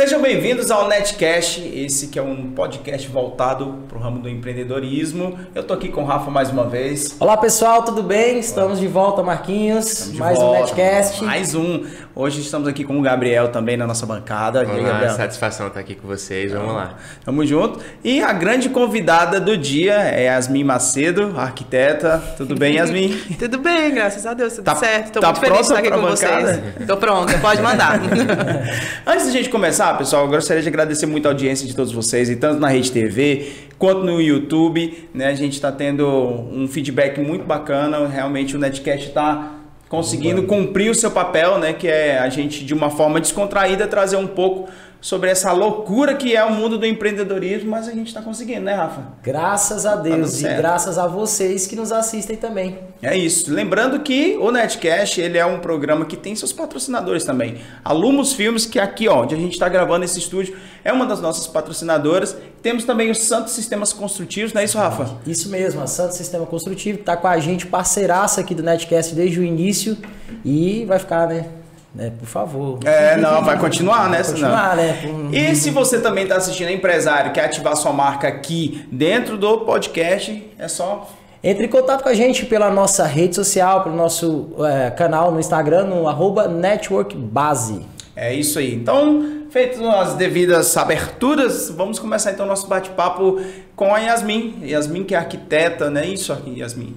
Sejam bem-vindos ao Netcast, esse que é um podcast voltado para o ramo do empreendedorismo. Eu tô aqui com o Rafa mais uma vez. Olá pessoal, tudo bem? Estamos de volta, Marquinhos. mais volta, um Netcast. Mais um. Hoje estamos aqui com o Gabriel também na nossa bancada. Olá, Gabriel? satisfação estar aqui com vocês. Vamos lá. Tamo junto. E a grande convidada do dia é Yasmin Macedo, arquiteta. Tudo bem, Yasmin? tudo bem, graças a Deus, tudo tá, certo. Tô tá muito feliz de estar aqui com bancada? vocês. Tô pronta, pode mandar. Antes da gente começar, pessoal, eu gostaria de agradecer muito a audiência de todos vocês, e tanto na Rede TV quanto no YouTube. Né? A gente está tendo um feedback muito bacana. Realmente o Netcast está conseguindo cumprir o seu papel, né, que é a gente de uma forma descontraída trazer um pouco sobre essa loucura que é o mundo do empreendedorismo, mas a gente está conseguindo, né, Rafa? Graças a tá Deus tá e graças a vocês que nos assistem também. É isso. Lembrando que o Netcast ele é um programa que tem seus patrocinadores também. A Lumos Filmes, que é aqui, ó, onde a gente está gravando esse estúdio, é uma das nossas patrocinadoras. Temos também o Santos Sistemas Construtivos, não é isso, Rafa? Isso mesmo, a Santos Sistema Construtivo está com a gente, parceiraça aqui do Netcast desde o início e vai ficar, né? Né? Por favor. É, não, vai continuar, né? Vai continuar, né? E se você também está assistindo empresário, quer ativar sua marca aqui dentro do podcast, é só entre em contato com a gente pela nossa rede social, pelo nosso é, canal no Instagram, no arroba networkbase. É isso aí. Então, feitas as devidas aberturas, vamos começar então nosso bate-papo com a Yasmin. Yasmin que é arquiteta, né? Isso aqui, Yasmin.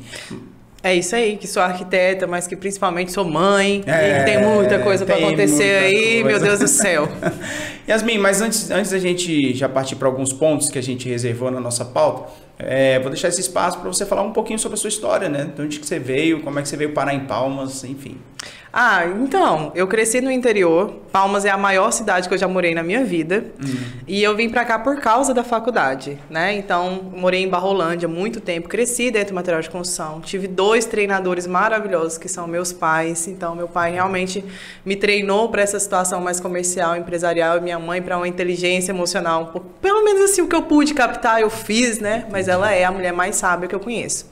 É isso aí, que sou arquiteta, mas que principalmente sou mãe. É, e tem muita coisa para acontecer aí, coisa. meu Deus do céu. Yasmin, mas antes, antes da gente já partir para alguns pontos que a gente reservou na nossa pauta, é, vou deixar esse espaço para você falar um pouquinho sobre a sua história, né? De onde que você veio, como é que você veio parar em Palmas, enfim. Ah, então, eu cresci no interior. Palmas é a maior cidade que eu já morei na minha vida. Uhum. E eu vim para cá por causa da faculdade, né? Então, morei em Barrolândia muito tempo, cresci dentro do material de construção. Tive dois treinadores maravilhosos que são meus pais. Então, meu pai realmente me treinou para essa situação mais comercial, empresarial, e minha mãe para uma inteligência emocional. Pelo menos assim o que eu pude captar, eu fiz, né? Mas ela é a mulher mais sábia que eu conheço.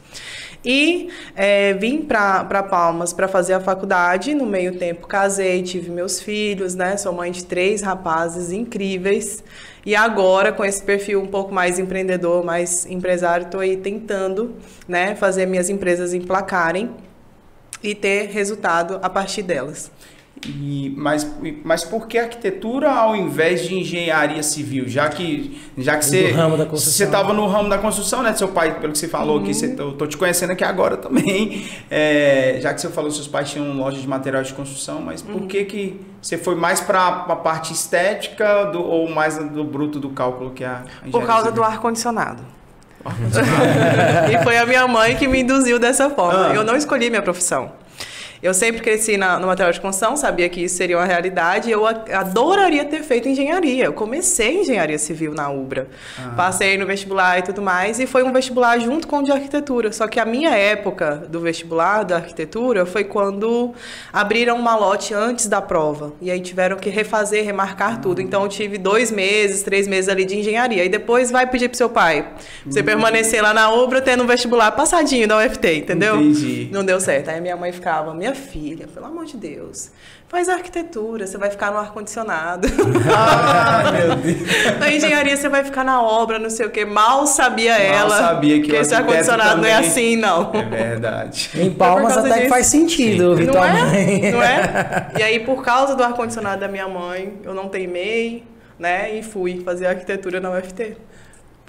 E é, vim para Palmas para fazer a faculdade. No meio tempo casei, tive meus filhos, né? Sou mãe de três rapazes incríveis. E agora, com esse perfil um pouco mais empreendedor, mais empresário, estou aí tentando né, fazer minhas empresas emplacarem e ter resultado a partir delas. E, mas, mas por que arquitetura ao invés de engenharia civil? Já que, já que você você estava no ramo da construção, né? Seu pai, pelo que você falou uhum. aqui, você, eu tô te conhecendo aqui agora também. É, já que você falou que seus pais tinham loja de materiais de construção, mas por uhum. que que você foi mais para a parte estética do, ou mais do bruto do cálculo que é a engenharia Por causa civil? do ar condicionado. e foi a minha mãe que me induziu dessa forma. Ah. Eu não escolhi minha profissão. Eu sempre cresci na, no material de construção, sabia que isso seria uma realidade. Eu adoraria ter feito engenharia. Eu comecei engenharia civil na UBRA. Ah. Passei no vestibular e tudo mais. E foi um vestibular junto com o de arquitetura. Só que a minha época do vestibular, da arquitetura, foi quando abriram uma lote antes da prova. E aí tiveram que refazer, remarcar ah. tudo. Então eu tive dois meses, três meses ali de engenharia. E depois vai pedir pro seu pai. Você uhum. permanecer lá na UBRA tendo um vestibular passadinho da UFT, entendeu? Entendi. Não deu certo. Aí minha mãe ficava, minha minha filha, pelo amor de Deus, faz arquitetura, você vai ficar no ar-condicionado. Ah, meu Deus. Na engenharia você vai ficar na obra, não sei o quê. Mal sabia Mal ela. sabia que, que esse ar-condicionado não é assim, não. É verdade. Em Palmas até disso. que faz sentido, Sim. Não é? Não é? E aí, por causa do ar-condicionado da minha mãe, eu não teimei, né? E fui fazer arquitetura na UFT.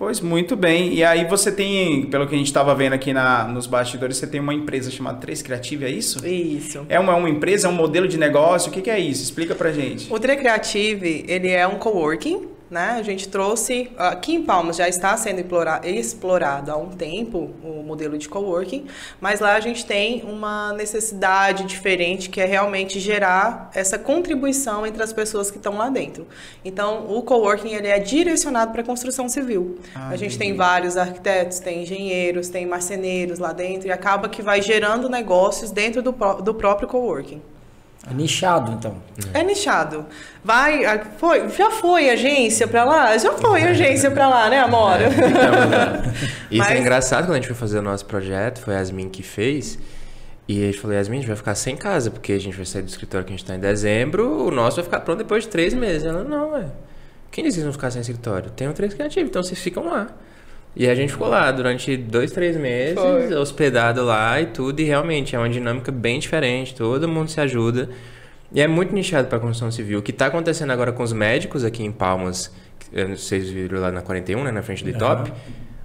Pois muito bem. E aí você tem, pelo que a gente estava vendo aqui na, nos bastidores, você tem uma empresa chamada Três Creative, é isso? Isso. É uma, uma empresa, é um modelo de negócio? O que, que é isso? Explica pra gente. O Três Creative, ele é um coworking, né? A gente trouxe, aqui em Palmas já está sendo explorado há um tempo o modelo de coworking, mas lá a gente tem uma necessidade diferente que é realmente gerar essa contribuição entre as pessoas que estão lá dentro. Então, o coworking ele é direcionado para construção civil. Ah, a gente entendi. tem vários arquitetos, tem engenheiros, tem marceneiros lá dentro e acaba que vai gerando negócios dentro do, do próprio coworking. É nichado, então. É nichado. Vai, foi, já foi agência pra lá? Já foi agência pra lá, né, Amora? É, então, né? Isso é Mas... é engraçado quando a gente foi fazer o nosso projeto, foi a Yasmin que fez. E a gente falou, Yasmin, a gente vai ficar sem casa, porque a gente vai sair do escritório que a gente tá em dezembro, o nosso vai ficar pronto depois de três meses. Ela, não, é. quem disse que não ficar sem escritório? Tem um três criativo, então vocês ficam lá. E a gente ficou lá durante dois, três meses, Foi. hospedado lá e tudo, e realmente é uma dinâmica bem diferente, todo mundo se ajuda. E é muito nichado para a construção civil. O que está acontecendo agora com os médicos aqui em Palmas, vocês viram lá na 41, né, na frente do ITOP, uhum.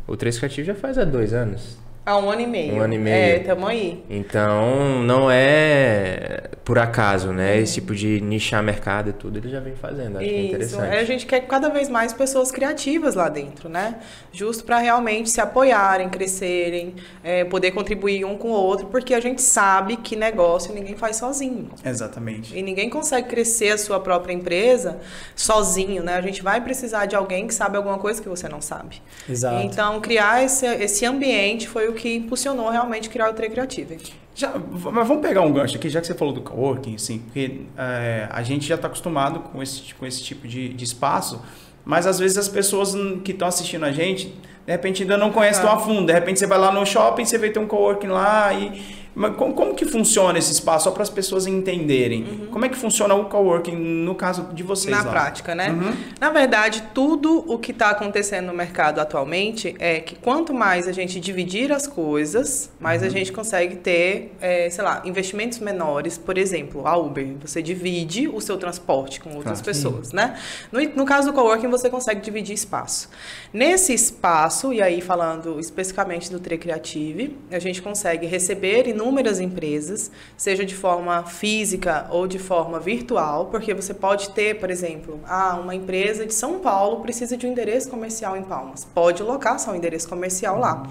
o Três Criativo já faz há dois anos. Há um ano e meio. Um ano e meio. É, tamo aí. Então, não é por acaso, né? Esse tipo de nichar mercado e tudo, ele já vem fazendo. Acho Isso. que é interessante. É, a gente quer cada vez mais pessoas criativas lá dentro, né? Justo para realmente se apoiarem, crescerem, é, poder contribuir um com o outro, porque a gente sabe que negócio ninguém faz sozinho. Exatamente. E ninguém consegue crescer a sua própria empresa sozinho, né? A gente vai precisar de alguém que sabe alguma coisa que você não sabe. Exato. Então, criar esse, esse ambiente foi o que impulsionou realmente criar o Tre Creative. Já, mas vamos pegar um gancho aqui, já que você falou do coworking, assim, porque é, a gente já está acostumado com esse, com esse tipo de, de espaço, mas às vezes as pessoas que estão assistindo a gente, de repente ainda não conhecem tão a fundo. De repente você vai lá no shopping, você vê ter um coworking lá e mas como, como, que funciona esse espaço? Só para as pessoas entenderem. Uhum. Como é que funciona o coworking no caso de vocês? Na lá? prática, né? Uhum. Na verdade, tudo o que está acontecendo no mercado atualmente é que quanto mais a gente dividir as coisas, mais uhum. a gente consegue ter, é, sei lá, investimentos menores. Por exemplo, a Uber. Você divide o seu transporte com outras pessoas, né? No, no caso do coworking, você consegue dividir espaço. Nesse espaço, e aí falando especificamente do Tre Creative, a gente consegue receber e inúmeras empresas, seja de forma física ou de forma virtual, porque você pode ter, por exemplo, ah, uma empresa de São Paulo precisa de um endereço comercial em Palmas. Pode locar seu endereço comercial lá.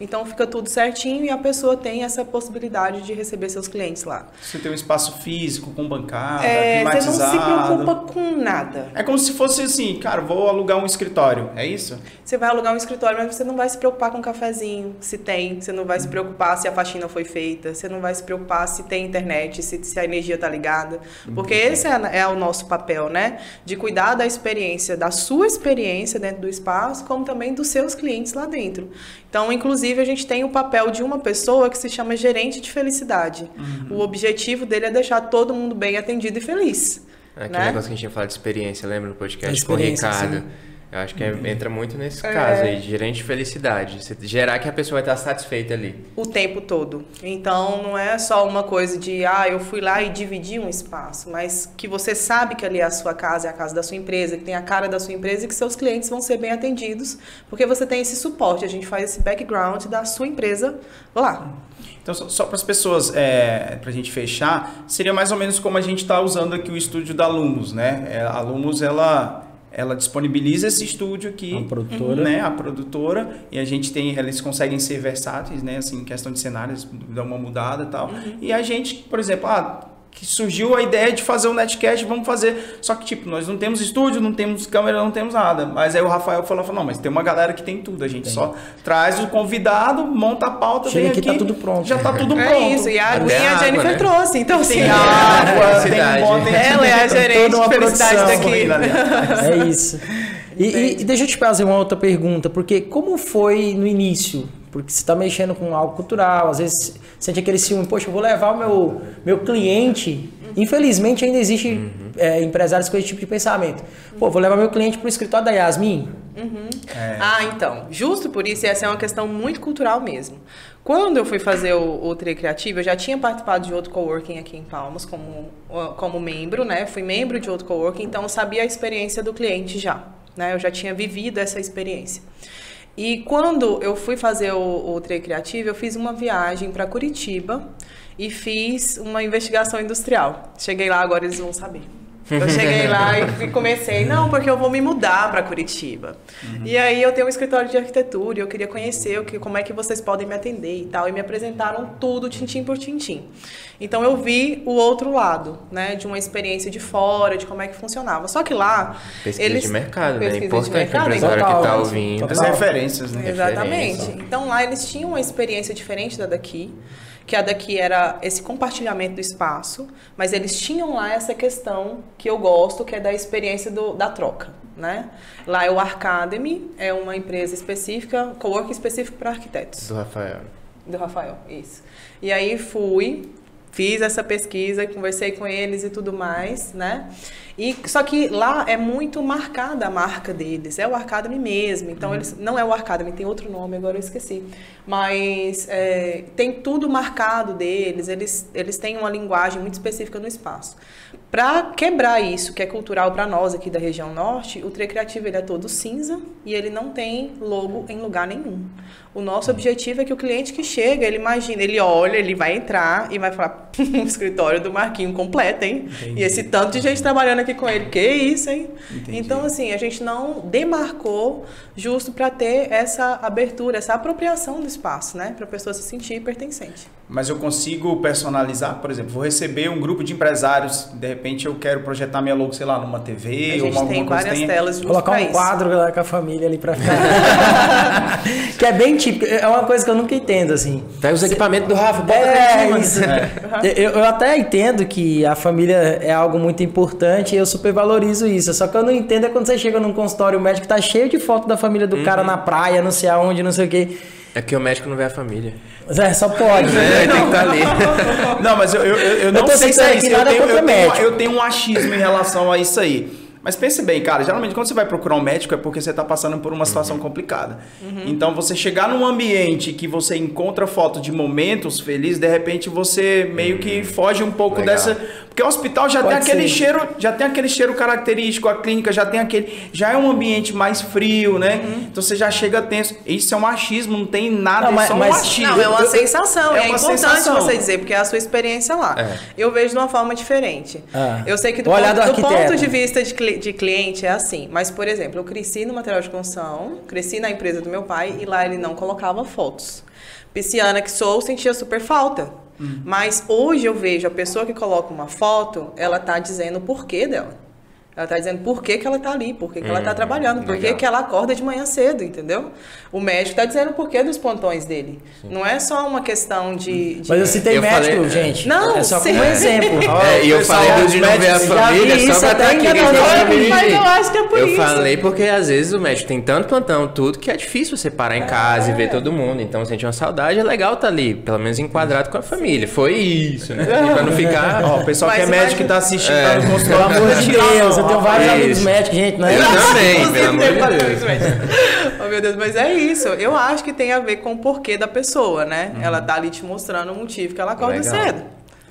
Então fica tudo certinho e a pessoa tem essa possibilidade de receber seus clientes lá. Você tem um espaço físico com bancada, é, climatizado. Você não se preocupa com nada. É como se fosse assim, cara, vou alugar um escritório, é isso? Você vai alugar um escritório, mas você não vai se preocupar com um cafezinho, se tem, você não vai se preocupar se a faxina foi feita, você não vai se preocupar se tem internet, se, se a energia está ligada, porque uhum. esse é, é o nosso papel, né? De cuidar da experiência, da sua experiência dentro do espaço, como também dos seus clientes lá dentro. Então, inclusive, a gente tem o papel de uma pessoa que se chama gerente de felicidade. Uhum. O objetivo dele é deixar todo mundo bem atendido e feliz. É aquele né? negócio que a gente tinha falado de experiência, lembra no podcast com o Ricardo? Sim. Eu acho que é, entra muito nesse é. caso aí, de gerente de felicidade. Você gerar que a pessoa vai estar satisfeita ali. O tempo todo. Então, não é só uma coisa de, ah, eu fui lá e dividi um espaço, mas que você sabe que ali é a sua casa, é a casa da sua empresa, que tem a cara da sua empresa e que seus clientes vão ser bem atendidos, porque você tem esse suporte. A gente faz esse background da sua empresa lá. Então, só, para as pessoas, é, para a gente fechar, seria mais ou menos como a gente está usando aqui o estúdio da Lumos, né? É, a Lumos, ela ela disponibiliza esse estúdio aqui, a produtora, né, a produtora, e a gente tem, eles conseguem ser versáteis, né, assim, em questão de cenários, dar uma mudada e tal. Uhum. E a gente, por exemplo, ah, que surgiu a ideia de fazer um netcast, vamos fazer. Só que, tipo, nós não temos estúdio, não temos câmera, não temos nada. Mas aí o Rafael falou, falou não, mas tem uma galera que tem tudo. A gente tem. só traz o convidado, monta a pauta, Chega vem aqui, aqui, tá tudo pronto. Já tá tudo é pronto. É isso, e a aguinha a Jennifer né? trouxe. Então, sim. Tem água, tem um monte Ela é a gerente de felicidade daqui. É isso. E, e, deixa eu te fazer uma outra pergunta, porque como foi no início? Porque você está mexendo com algo cultural, às vezes sente aquele ciúme, poxa, eu vou levar o meu, meu cliente. Infelizmente ainda existe uhum. é, empresários com esse tipo de pensamento. Pô, vou levar meu cliente para o escritório da Yasmin. Uhum. É. Ah, então, justo por isso, essa é uma questão muito cultural mesmo. Quando eu fui fazer o, o Tri Criativo, eu já tinha participado de outro coworking aqui em Palmas como, como membro, né? Fui membro de outro coworking, então eu sabia a experiência do cliente já, né? Eu já tinha vivido essa experiência. E quando eu fui fazer o, o Criativo, eu fiz uma viagem para Curitiba e fiz uma investigação industrial. Cheguei lá, agora eles vão saber. Eu cheguei lá e comecei, não, porque eu vou me mudar para Curitiba. Uhum. E aí eu tenho um escritório de arquitetura e eu queria conhecer o que, como é que vocês podem me atender e tal. E me apresentaram tudo, tintim por tintim. Então eu vi o outro lado, né, de uma experiência de fora, de como é que funcionava. Só que lá. Pesquisa eles, de mercado, né? Importante para o empresário que está ouvindo. As referências, né? Exatamente. Referência. Então lá eles tinham uma experiência diferente da daqui que a daqui era esse compartilhamento do espaço, mas eles tinham lá essa questão que eu gosto, que é da experiência do, da troca, né? Lá é o Arcademy, é uma empresa específica, coworking específico para arquitetos. Do Rafael. Do Rafael, isso. E aí fui, fiz essa pesquisa, conversei com eles e tudo mais, né? E, só que lá é muito marcada a marca deles, é o Arcademy mesmo. Então, Uhum. eles não é o Arcademy, tem outro nome, agora eu esqueci. Mas é, tem tudo marcado deles, eles, eles têm uma linguagem muito específica no espaço. Para quebrar isso, que é cultural para nós aqui da região norte, o Tre Criativo ele é todo cinza e ele não tem logo em lugar nenhum. O nosso objetivo é que o cliente que chega, ele imagina, ele olha, ele vai entrar e vai falar, o escritório do Marquinho completo, hein? E esse tanto de gente trabalhando aqui com ele, que isso, hein? Entendi. Então, assim, a gente não demarcou justo para ter essa abertura, essa apropriação do espaço, né? Para a pessoa se sentir pertencente. Mas eu consigo personalizar, por exemplo, vou receber um grupo de empresários, de repente eu quero projetar minha logo, sei lá, numa TV A ou gente alguma tem coisa várias tenha- telas justo Colocar um isso. quadro lá com a família ali pra ficar. que é bem típico. É uma coisa que eu nunca entendo, assim. Pega os equipamentos do Rafa, bota É, cima. isso. Eu, eu até entendo que a família é algo muito importante e eu supervalorizo isso. Só que eu não entendo é quando você chega num consultório médico tá cheio de foto da família do cara na praia, não sei aonde, não sei o quê. É que o médico não vê a família. É, só pode. É, tem que estar ali. Não, mas eu, eu, eu não tô sei se é isso. Eu tenho, eu, tenho, eu tenho um achismo em relação a isso aí. Mas pense bem, cara, geralmente quando você vai procurar um médico é porque você está passando por uma Uhum. situação complicada. Então você chegar num ambiente que você encontra foto de momentos felizes, de repente você meio que foge um pouco Legal. dessa. Porque o hospital já Pode tem aquele ser. cheiro, já tem aquele cheiro característico, a clínica já tem aquele. Já é um ambiente mais frio, né? Então você já chega tenso. Isso é um achismo, não tem nada, Não, é mas- um mas- achismo. Não, é uma Eu- sensação, é é uma importante sensação. você dizer, porque é a sua experiência lá. É. Eu vejo de uma forma diferente. Ah. Eu sei que do, ponto, do do ponto de vista de, de cliente é assim. Mas, por exemplo, eu cresci no material de construção, cresci na empresa do meu pai e lá ele não colocava fotos. Pisciana que sou, sentia super falta. Hum. Mas hoje eu vejo a pessoa que coloca uma foto, ela tá dizendo o porquê dela. Ela tá dizendo por que, que ela tá ali, por que, que ela tá Hum, trabalhando, por que, que ela acorda de manhã cedo, entendeu? O médico tá dizendo o porquê dos pontões dele. Não é só uma questão de. de- Mas eu citei Eu médico, falei- gente. Não, é só sim. como exemplo. É, e eu falei do de não ver a família só isso pra até estar aqui. em que Belo eu Horizonte, falei. mas eu acho que é por Eu isso. falei porque às vezes o médico tem tanto plantão, tudo, que é difícil você parar em casa e ver todo mundo. Então, sente uma saudade, é legal estar ali, pelo menos enquadrado com a família. Foi isso, né? pra não ficar. Ó, o pessoal que é Mas médico que tá assistindo tá no Pelo consultório. amor de Deus, eu tenho vários Isso. amigos médicos, gente, não é Eu isso? também, pelo amor de Deus. oh, meu Deus, mas é isso. Eu acho que tem a ver com o porquê da pessoa, né? Uhum. Ela tá ali te mostrando o motivo que ela acorda Legal. cedo.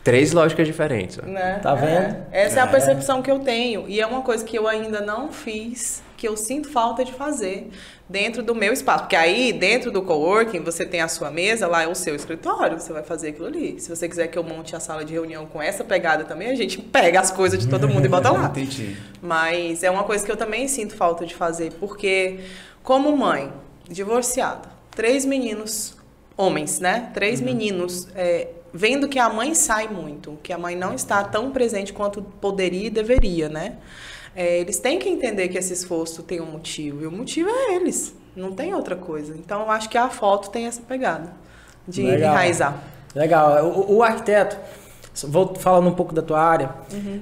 Três lógicas diferentes. Né? Tá vendo? É. Essa é a percepção que eu tenho. E é uma coisa que eu ainda não fiz, que eu sinto falta de fazer dentro do meu espaço. Porque aí, dentro do coworking, você tem a sua mesa, lá é o seu escritório, você vai fazer aquilo ali. Se você quiser que eu monte a sala de reunião com essa pegada também, a gente pega as coisas de todo mundo e bota lá. Entendi. Mas é uma coisa que eu também sinto falta de fazer, porque como mãe, divorciada, três meninos, homens, né? Três meninos, é, vendo que a mãe sai muito, que a mãe não está tão presente quanto poderia e deveria, né? É, eles têm que entender que esse esforço tem um motivo, e o motivo é eles, não tem outra coisa. Então eu acho que a foto tem essa pegada de Legal. enraizar. Legal. O, o arquiteto, vou falando um pouco da tua área,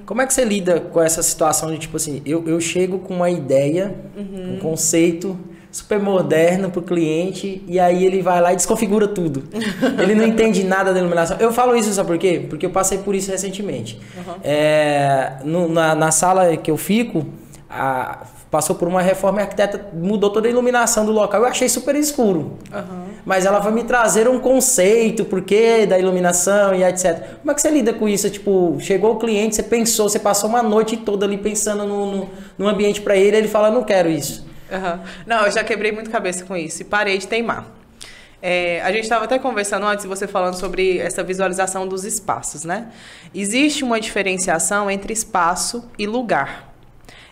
como é que você lida com essa situação de tipo assim, eu, eu chego com uma ideia, um conceito super moderno pro cliente e aí ele vai lá e desconfigura tudo. ele não entende nada da iluminação. Eu falo isso, sabe por quê? Porque eu passei por isso recentemente. É, no- na, na sala que eu fico, a- passou por uma reforma e a arquiteta mudou toda a iluminação do local. Eu achei super escuro. Mas ela vai me trazer um conceito, porquê da iluminação e etc. Como é que você lida com isso? Tipo, chegou o cliente, você pensou, você passou uma noite toda ali pensando no, no, no ambiente para ele, ele fala, não quero isso. Aham. Não, eu já quebrei muito cabeça com isso e parei de teimar. É, a gente estava até conversando antes, você falando sobre essa visualização dos espaços, né? Existe uma diferenciação entre espaço e lugar.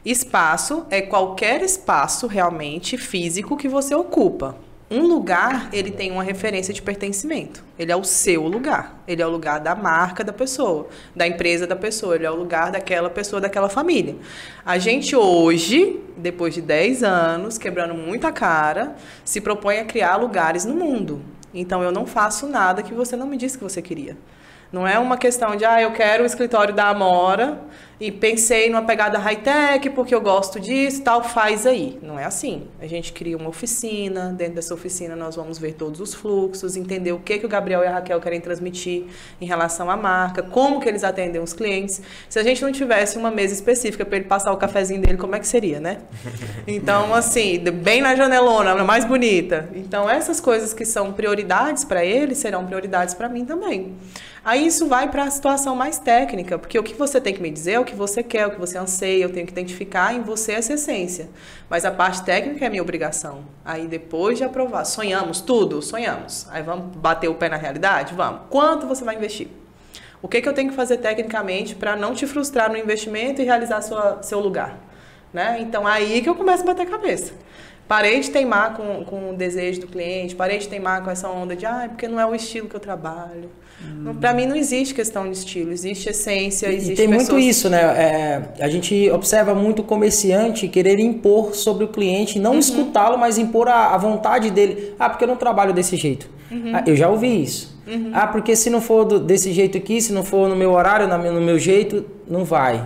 Espaço é qualquer espaço realmente físico que você ocupa. Um lugar, ele tem uma referência de pertencimento. Ele é o seu lugar. Ele é o lugar da marca da pessoa, da empresa da pessoa. Ele é o lugar daquela pessoa, daquela família. A gente hoje, depois de 10 anos, quebrando muita cara, se propõe a criar lugares no mundo. Então, eu não faço nada que você não me disse que você queria. Não é uma questão de, ah, eu quero o escritório da Amora e pensei numa pegada high-tech porque eu gosto disso tal, faz aí. Não é assim. A gente cria uma oficina, dentro dessa oficina nós vamos ver todos os fluxos, entender o que, que o Gabriel e a Raquel querem transmitir em relação à marca, como que eles atendem os clientes. Se a gente não tivesse uma mesa específica para ele passar o cafezinho dele, como é que seria, né? Então, assim, bem na janelona, na mais bonita. Então, essas coisas que são prioridades para ele serão prioridades para mim também. Aí isso vai para a situação mais técnica, porque o que você tem que me dizer é o que você quer, o que você anseia, eu tenho que identificar em você essa essência. Mas a parte técnica é minha obrigação. Aí depois de aprovar, sonhamos tudo? Sonhamos. Aí vamos bater o pé na realidade? Vamos. Quanto você vai investir? O que, que eu tenho que fazer tecnicamente para não te frustrar no investimento e realizar sua, seu lugar? Né? Então aí que eu começo a bater a cabeça. Parei de teimar com, com o desejo do cliente, parei de teimar com essa onda de, ah, porque não é o estilo que eu trabalho. Hum. Para mim não existe questão de estilo, existe essência, existe E tem pessoas... muito isso, né? É, a gente observa muito o comerciante querer impor sobre o cliente, não uhum. escutá-lo, mas impor a, a, vontade dele. Ah, porque eu não trabalho desse jeito. Uhum. Ah, eu já ouvi isso. Uhum. Ah, porque se não for do, desse jeito aqui, se não for no meu horário, no meu jeito, não vai.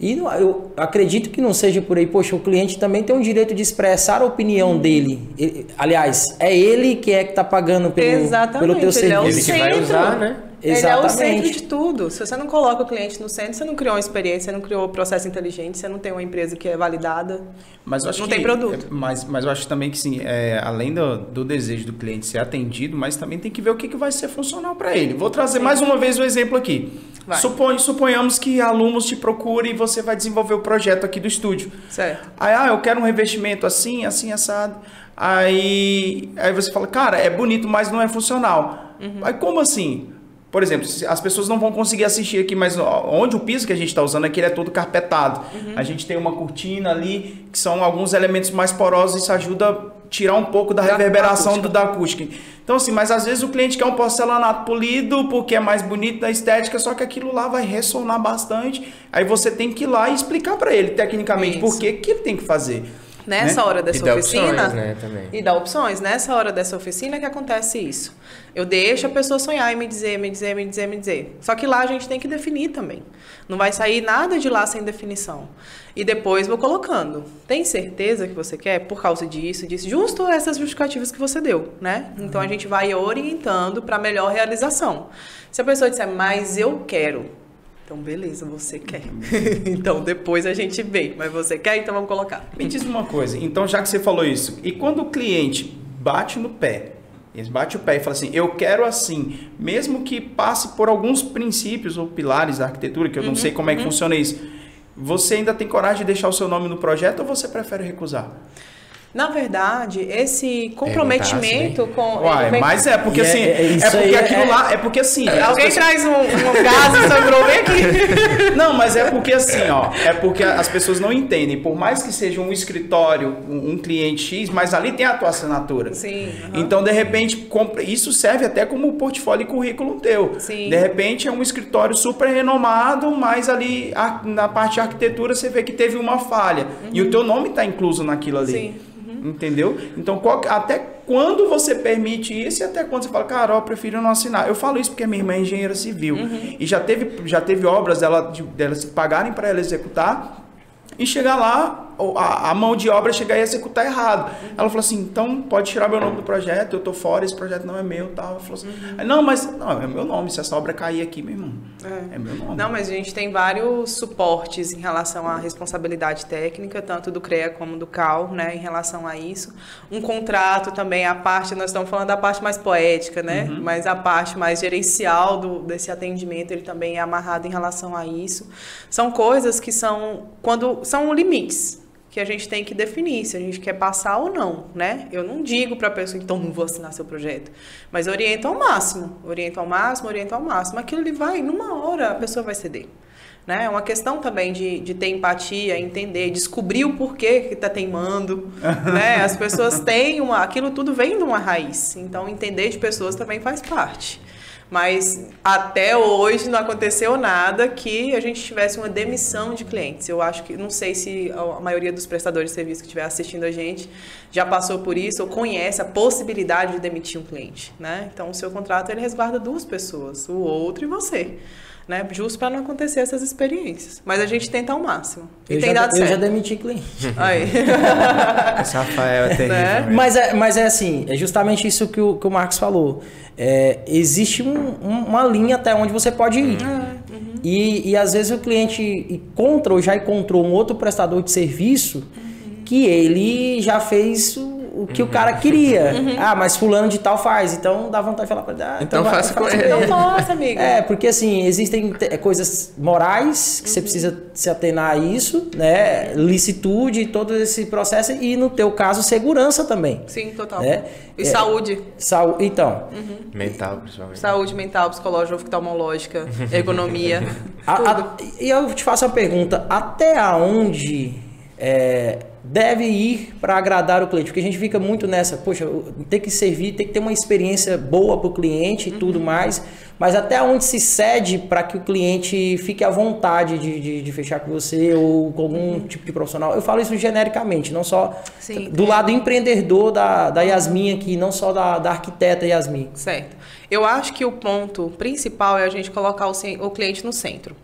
Uhum. E eu acredito que não seja por aí. Poxa, o cliente também tem o direito de expressar a opinião dele. Ele, aliás, é ele que é que está pagando pelo, pelo teu serviço. É ele que vai usar, né? Exatamente. Ele é o centro de tudo. Se você não coloca o cliente no centro, você não criou uma experiência, você não criou um processo inteligente, você não tem uma empresa que é validada, mas não que, tem produto. Mas, mas eu acho também que sim, é, além do, do, desejo do cliente ser atendido, mas também tem que ver o que, que vai ser funcional para ele. Vou trazer sim. mais uma vez um exemplo aqui. Supon, suponhamos que alunos te procurem e você vai desenvolver o projeto aqui do estúdio. Certo. Aí, ah, eu quero um revestimento assim, assim, assado. Aí, aí você fala, cara, é bonito, mas não é funcional. Uhum. Aí como assim? Por exemplo, as pessoas não vão conseguir assistir aqui, mas onde o piso que a gente está usando aqui é todo carpetado. Uhum. A gente tem uma cortina ali, que são alguns elementos mais porosos, e isso ajuda a tirar um pouco da, da reverberação acústica. Do, da acústica. Então, assim, mas às vezes o cliente quer um porcelanato polido porque é mais bonito da estética, só que aquilo lá vai ressonar bastante. Aí você tem que ir lá e explicar para ele, tecnicamente, isso. por que, que ele tem que fazer. Nessa né? hora dessa e oficina. Opções, né, também. E dá opções. Nessa hora dessa oficina que acontece isso. Eu deixo a pessoa sonhar e me dizer, me dizer, me dizer, me dizer. Só que lá a gente tem que definir também. Não vai sair nada de lá sem definição. E depois vou colocando. Tem certeza que você quer por causa disso, disso, justo essas justificativas que você deu, né? Então a gente vai orientando para melhor realização. Se a pessoa disser, mas eu quero, então, beleza, você quer. então, depois a gente vê. Mas você quer, então vamos colocar. Me diz uma coisa. Então, já que você falou isso, e quando o cliente bate no pé, ele bate o pé e fala assim, eu quero assim, mesmo que passe por alguns princípios ou pilares da arquitetura, que eu não uhum, sei como é que uhum. funciona isso, você ainda tem coragem de deixar o seu nome no projeto ou você prefere recusar? Na verdade, esse comprometimento assim, com. Uai, mas é porque assim. É, é, é porque aquilo é... lá. É porque assim. Alguém pessoas... traz um, um gás sobrou bem aqui. Não, mas é porque assim, ó. É porque as pessoas não entendem. Por mais que seja um escritório, um, um cliente X, mas ali tem a tua assinatura. Sim. Uhum. Então, de repente, isso serve até como portfólio e currículo teu. Sim. De repente é um escritório super renomado, mas ali a, na parte de arquitetura você vê que teve uma falha. Uhum. E o teu nome está incluso naquilo ali. Sim. Entendeu? Então, qual, até quando você permite isso e até quando você fala, cara, eu prefiro não assinar. Eu falo isso porque minha irmã é engenheira civil. Uhum. E já teve, já teve obras dela, de, delas pagarem para ela executar e chegar lá a, a, mão de obra chegar e executar errado. Uhum. Ela falou assim, então pode tirar meu nome do projeto, eu tô fora, esse projeto não é meu, tal. Ela falou assim, uhum. não, mas não, é meu nome, se essa obra cair aqui, meu irmão, é. é. meu nome. Não, mas a gente tem vários suportes em relação à responsabilidade técnica, tanto do CREA como do CAL, né, em relação a isso. Um contrato também, a parte, nós estamos falando da parte mais poética, né, uhum. mas a parte mais gerencial do, desse atendimento, ele também é amarrado em relação a isso. São coisas que são, quando, são limites, que a gente tem que definir se a gente quer passar ou não, né? Eu não digo para a pessoa, então não vou assinar seu projeto, mas oriento ao máximo, oriento ao máximo, oriento ao máximo. Aquilo ele vai, numa hora a pessoa vai ceder. Né? É uma questão também de, de ter empatia, entender, descobrir o porquê que está teimando. né? As pessoas têm uma. Aquilo tudo vem de uma raiz. Então, entender de pessoas também faz parte. Mas até hoje não aconteceu nada que a gente tivesse uma demissão de clientes. Eu acho que, não sei se a maioria dos prestadores de serviço que estiver assistindo a gente já passou por isso ou conhece a possibilidade de demitir um cliente, né? Então, o seu contrato ele resguarda duas pessoas, o outro e você né? Justo para não acontecer essas experiências. Mas a gente tenta ao máximo. E eu tem já, dado eu certo. já demiti cliente. Aí. Esse Rafael é terrível. Né? Mas é, mas é assim, é justamente isso que o, que o Marcos falou. É, existe um- um- uma linha até onde você pode ir. E, e às vezes o cliente encontra ou já encontrou um outro prestador de serviço que ele já fez o, que o cara queria. Ah, mas fulano de tal faz. Então dá vontade de falar pra ele. Ah, Então vai- faça com faça ele. Então, nossa, amigo. É, porque assim, existem te- coisas morais que você precisa se atenar a isso, né? Licitude, todo esse processo, e no teu caso, segurança também. Sim, total. É. E É. saúde. Então, Mental, principalmente. Saúde mental, psicológica, oftalmológica, ergonomia. a- tudo. a- e eu te faço uma pergunta: até onde é, deve ir para agradar o cliente? Porque a gente fica muito nessa, poxa, tem que servir, tem que ter uma experiência boa para o cliente e tudo mais, mas até onde se cede para que o cliente fique à vontade de, de, de fechar com você ou com algum tipo de profissional? Eu falo isso genericamente, não só Sim. do lado empreendedor da, da Yasmin aqui, não só da, da arquiteta Yasmin. Certo. Eu acho que o ponto principal é a gente colocar o, o cliente no centro.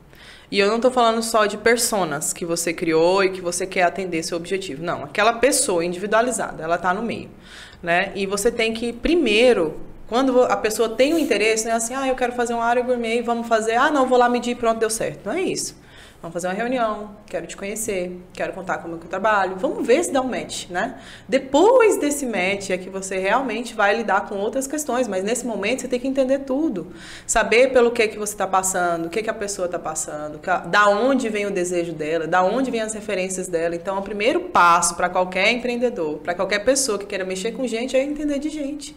E eu não estou falando só de personas que você criou e que você quer atender seu objetivo. Não, aquela pessoa individualizada, ela está no meio. Né? E você tem que, primeiro, quando a pessoa tem um interesse, não é assim, ah, eu quero fazer uma área gourmet, vamos fazer, ah, não, vou lá medir, pronto, deu certo. Não é isso. Vamos fazer uma reunião, quero te conhecer, quero contar como é que eu trabalho, vamos ver se dá um match, né? Depois desse match é que você realmente vai lidar com outras questões, mas nesse momento você tem que entender tudo. Saber pelo que que você está passando, o que que a pessoa está passando, da onde vem o desejo dela, da onde vem as referências dela. Então, o primeiro passo para qualquer empreendedor, para qualquer pessoa que queira mexer com gente, é entender de gente.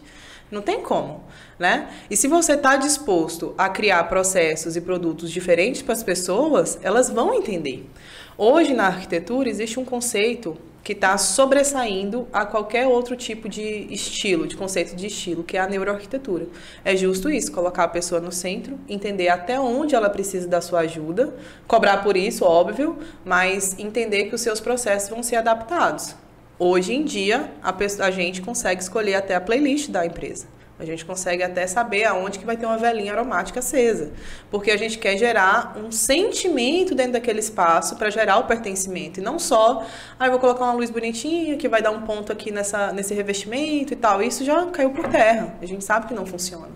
Não tem como, né? E se você está disposto a criar processos e produtos diferentes para as pessoas, elas vão entender. Hoje na arquitetura existe um conceito que está sobressaindo a qualquer outro tipo de estilo, de conceito de estilo, que é a neuroarquitetura. É justo isso, colocar a pessoa no centro, entender até onde ela precisa da sua ajuda, cobrar por isso, óbvio, mas entender que os seus processos vão ser adaptados. Hoje em dia, a, a gente consegue escolher até a playlist da empresa. A gente consegue até saber aonde que vai ter uma velinha aromática acesa. Porque a gente quer gerar um sentimento dentro daquele espaço para gerar o pertencimento. E não só, ah, eu vou colocar uma luz bonitinha que vai dar um ponto aqui nessa, nesse revestimento e tal. Isso já caiu por terra. A gente sabe que não funciona.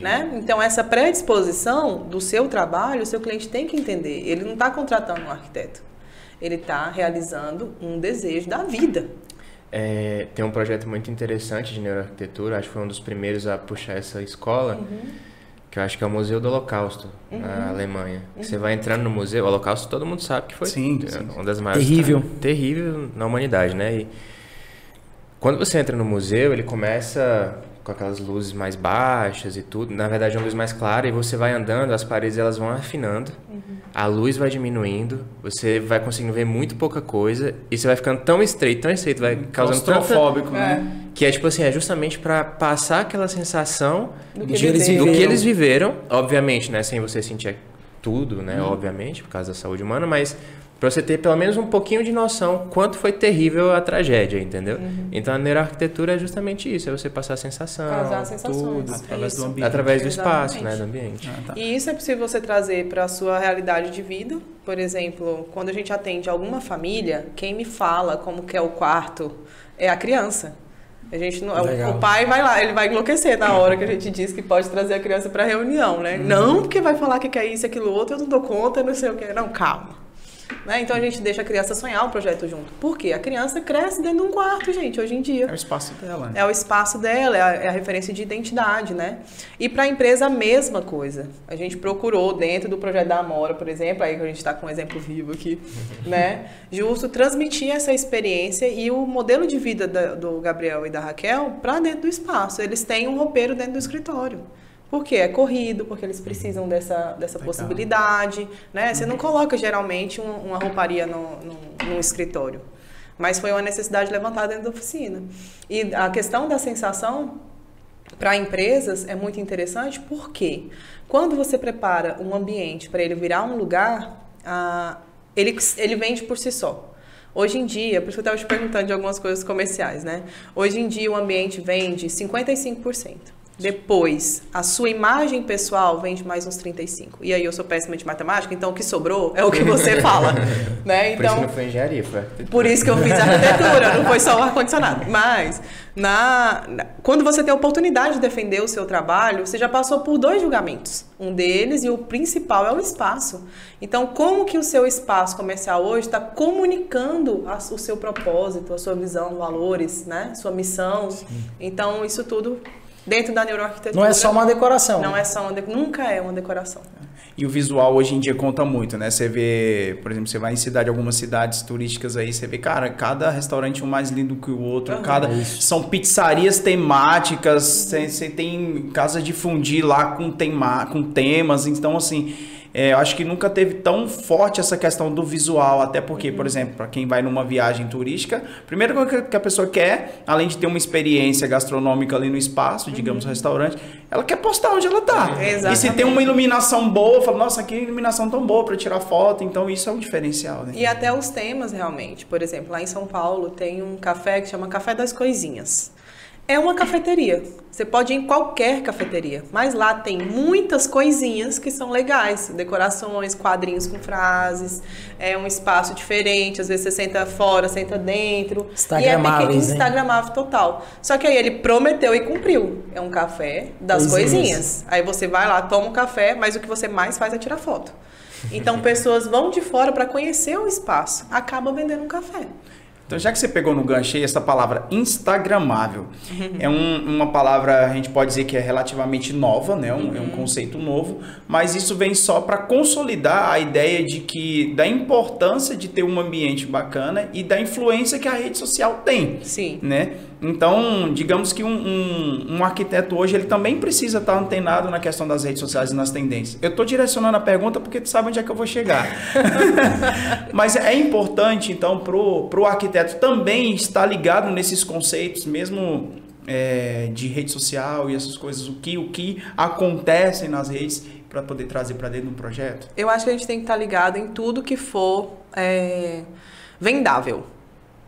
Né? Então, essa predisposição do seu trabalho, o seu cliente tem que entender. Ele não está contratando um arquiteto. Ele está realizando um desejo da vida. É, tem um projeto muito interessante de neuroarquitetura, acho que foi um dos primeiros a puxar essa escola, que eu acho que é o Museu do Holocausto, na Alemanha. Você vai entrando no museu, o Holocausto todo mundo sabe que foi Sim, é, sim. uma das maiores... Terrível. tra- Terrível na humanidade, né? E quando você entra no museu, ele começa com aquelas luzes mais baixas e tudo. Na verdade, é uma luz mais clara e você vai andando, as paredes elas vão afinando, a luz vai diminuindo, você vai conseguindo ver muito pouca coisa e você vai ficando tão estreito, tão estreito, vai causando tanta... Claustrofóbico, né? Que é tipo assim, é justamente pra passar aquela sensação Do que eles do viveram. que eles viveram, obviamente, né, sem você sentir tudo, né, obviamente, por causa da saúde humana, mas pra você ter pelo menos um pouquinho de noção quanto foi terrível a tragédia, entendeu? Então a neuroarquitetura é justamente isso, é você passar a sensação, Causar sensações. tudo, Através Isso. do ambiente. através do espaço, Exatamente. né, do ambiente. Ah, tá. E isso é possível você trazer para a sua realidade de vida. Por exemplo, quando a gente atende alguma família, quem me fala como que é o quarto é a criança. A gente não, Legal. o pai vai lá, ele vai enlouquecer na hora que a gente diz que pode trazer a criança para reunião, né? Não porque vai falar que quer isso, aquilo outro, eu não dou conta, não sei o que. Não, calma. Né? Então a gente deixa a criança sonhar o projeto junto. Por quê? A criança cresce dentro de um quarto, gente, hoje em dia. É o espaço dela. né? É o espaço dela, é a, é a referência de identidade, né? E para a empresa a mesma coisa. A gente procurou dentro do projeto da Amora, por exemplo, aí que a gente está com um exemplo vivo aqui, né? Justo transmitir essa experiência e o modelo de vida da- do Gabriel e da Raquel para dentro do espaço. Eles têm um roupeiro dentro do escritório. Por quê? É corrido, porque eles precisam dessa, dessa possibilidade, né? Você não coloca geralmente um- uma rouparia no, no, no escritório. Mas foi uma necessidade levantada dentro da oficina. E a questão da sensação para empresas é muito interessante porque quando você prepara um ambiente para ele virar um lugar, ah, ele, ele vende por si só. Hoje em dia, por isso que eu estava te perguntando de algumas coisas comerciais, né? Hoje em dia o ambiente vende 55%. Depois, a sua imagem pessoal vende mais uns 35. E aí eu sou péssima de matemática, então o que sobrou é o que você fala, né? Então, por isso não foi engenharia, foi Por isso que eu fiz arquitetura, não foi só o ar-condicionado. Mas, na, na, quando você tem a oportunidade de defender o seu trabalho, você já passou por dois julgamentos. Um deles, e o principal, é o espaço. Então, como que o seu espaço comercial hoje está comunicando a, o seu propósito, a sua visão, valores, né? Sua missão. Sim. Então, isso tudo dentro da neuroarquitetura. Não é só uma decoração. Não é só uma de... nunca é uma decoração. E o visual hoje em dia conta muito, né? Você vê, por exemplo, você vai em cidade, algumas cidades turísticas aí, você vê, cara, cada restaurante é um mais lindo que o outro, uhum, cada é são pizzarias temáticas, você, você tem casa de fundir lá com tema, com temas, então assim, é, eu acho que nunca teve tão forte essa questão do visual, até porque, uhum. por exemplo, para quem vai numa viagem turística, primeiro que a pessoa quer, além de ter uma experiência gastronômica ali no espaço, digamos, uhum. restaurante, ela quer postar onde ela está. E se tem uma iluminação boa, fala, nossa, que iluminação tão boa para tirar foto, então isso é um diferencial. Né? E até os temas, realmente. Por exemplo, lá em São Paulo tem um café que chama Café das Coisinhas. É uma cafeteria. Você pode ir em qualquer cafeteria, mas lá tem muitas coisinhas que são legais, decorações, quadrinhos com frases, é um espaço diferente, às vezes você senta fora, senta dentro. Instagramável, e é Instagramável total. Só que aí ele prometeu e cumpriu. É um café das coisinhas. coisinhas. Aí você vai lá, toma um café, mas o que você mais faz é tirar foto. Então pessoas vão de fora para conhecer o espaço, acaba vendendo um café. Então, já que você pegou no gancho aí essa palavra instagramável, é um, uma palavra, a gente pode dizer que é relativamente nova, né? Um, uhum. É um conceito novo, mas isso vem só para consolidar a ideia de que da importância de ter um ambiente bacana e da influência que a rede social tem. Sim. Né? Então, digamos que um, um, um, arquiteto hoje ele também precisa estar antenado na questão das redes sociais e nas tendências. Eu estou direcionando a pergunta porque tu sabe onde é que eu vou chegar. Mas é importante, então, para o arquiteto também estar ligado nesses conceitos, mesmo é, de rede social e essas coisas, o que, o que acontece nas redes para poder trazer para dentro do projeto? Eu acho que a gente tem que estar ligado em tudo que for é, vendável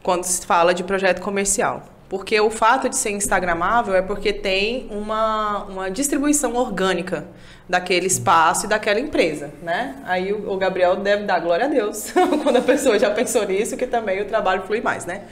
quando se fala de projeto comercial. Porque o fato de ser instagramável é porque tem uma, uma distribuição orgânica daquele espaço e daquela empresa, né? Aí o, o Gabriel deve dar glória a Deus quando a pessoa já pensou nisso, que também o trabalho flui mais, né?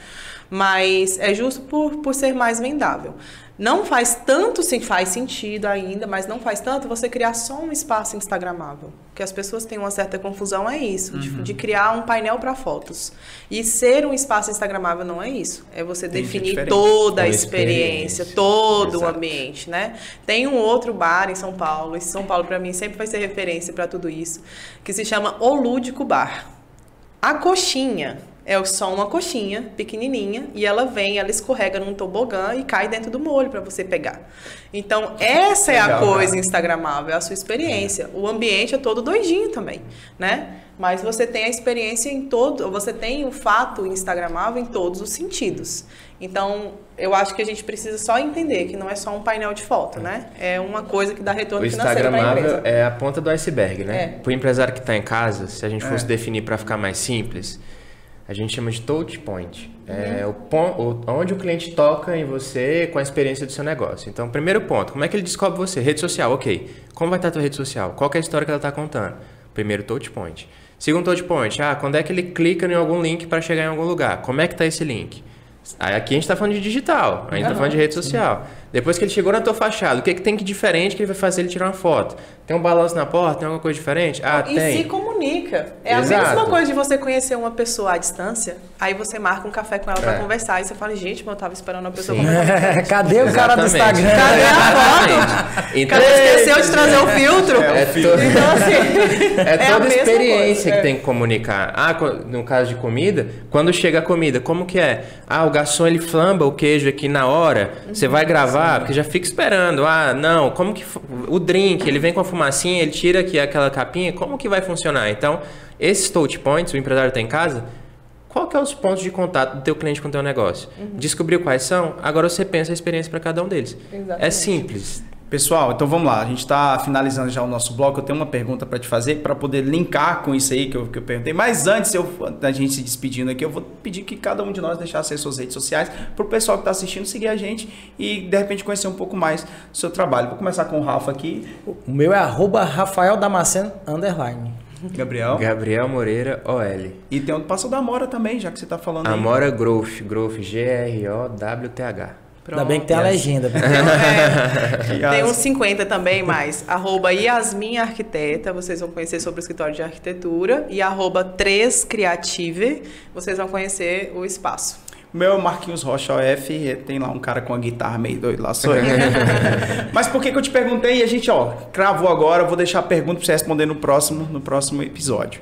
Mas é justo por, por ser mais vendável. Não faz tanto, se faz sentido ainda, mas não faz tanto você criar só um espaço instagramável. que as pessoas têm uma certa confusão é isso, uhum. de, de, criar um painel para fotos. E ser um espaço instagramável não é isso. É você Tem definir toda a experiência, experiência. todo Exato. o ambiente, né? Tem um outro bar em São Paulo, esse São Paulo para mim sempre vai ser referência para tudo isso, que se chama O Lúdico Bar. A coxinha é só uma coxinha pequenininha e ela vem, ela escorrega num tobogã e cai dentro do molho para você pegar. Então, essa é a coisa instagramável, é a sua experiência. O ambiente é todo doidinho também, né? Mas você tem a experiência em todo, você tem o fato instagramável em todos os sentidos. Então, eu acho que a gente precisa só entender que não é só um painel de foto, né? É uma coisa que dá retorno o financeiro para a empresa. é a ponta do iceberg, né? É. Para o empresário que está em casa, se a gente fosse é. definir para ficar mais simples, a gente chama de touch point. É uhum. o ponto, onde o cliente toca em você com a experiência do seu negócio. Então, primeiro ponto, como é que ele descobre você? Rede social, ok. Como vai estar a tua rede social? Qual é a história que ela está contando? Primeiro touch point. Segundo touch point, ah, quando é que ele clica em algum link para chegar em algum lugar? Como é que está esse link? Aqui a gente está falando de digital, a gente está falando de rede social. Sim. Depois que ele chegou na tua fachada, o que, que tem que diferente que ele vai fazer ele tirar uma foto? Tem um balanço na porta? Tem alguma coisa diferente? Ah, e tem. E se comunica. É Exato. a mesma coisa de você conhecer uma pessoa à distância, aí você marca um café com ela é. para conversar, e você fala, gente, mas eu tava esperando uma pessoa conversar. Cadê o cara do Instagram? Cadê a foto? Então, Cadê esqueceu de trazer o filtro? É, é, então, assim, é toda é experiência coisa, que tem que comunicar. Ah, no caso de comida, quando chega a comida, como que é? Ah, o garçom ele flamba o queijo aqui na hora, uhum. você vai gravar porque já fica esperando. Ah, não, como que. O drink, ele vem com a fumacinha, ele tira aqui aquela capinha, como que vai funcionar? Então, esses touch points, o empresário tem em casa, qual que é os pontos de contato do teu cliente com o teu negócio? Descobriu quais são? Agora você pensa a experiência para cada um deles. É Exatamente. simples. Pessoal, então vamos lá. A gente está finalizando já o nosso bloco. Eu tenho uma pergunta para te fazer para poder linkar com isso aí que eu, que eu perguntei. Mas antes eu, da gente se despedindo aqui, eu vou pedir que cada um de nós deixasse as suas redes sociais para o pessoal que está assistindo seguir a gente e de repente conhecer um pouco mais do seu trabalho. Vou começar com o Rafa aqui. O meu é arroba Rafael Damasceno, underline. Gabriel. Gabriel Moreira, OL. E tem o Passo da Amora também, já que você está falando aí. Amora Growth, Growth, G-R-O-W-T-H. Ainda bem que tem a legenda. né? É, tem uns 50 também, mais. Arroba Yasmin Arquiteta, vocês vão conhecer sobre o escritório de arquitetura. E arroba 3 Creative, vocês vão conhecer o espaço. O meu é o Marquinhos Rocha OF, e tem lá um cara com a guitarra meio doido lá, sou eu. Mas por que, que eu te perguntei? E a gente, ó, cravou agora, eu vou deixar a pergunta pra você responder no próximo, no próximo episódio.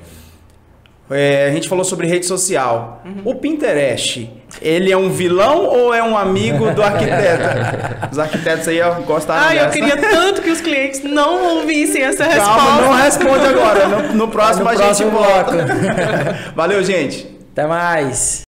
É, a gente falou sobre rede social. O Pinterest, ele é um vilão ou é um amigo do arquiteto? Os arquitetos aí gostaram Ah, eu dessa. queria tanto que os clientes não ouvissem essa Calma, não resposta. responde agora. No, no próximo No a próximo gente volta. bloco. Valeu, gente. Até mais.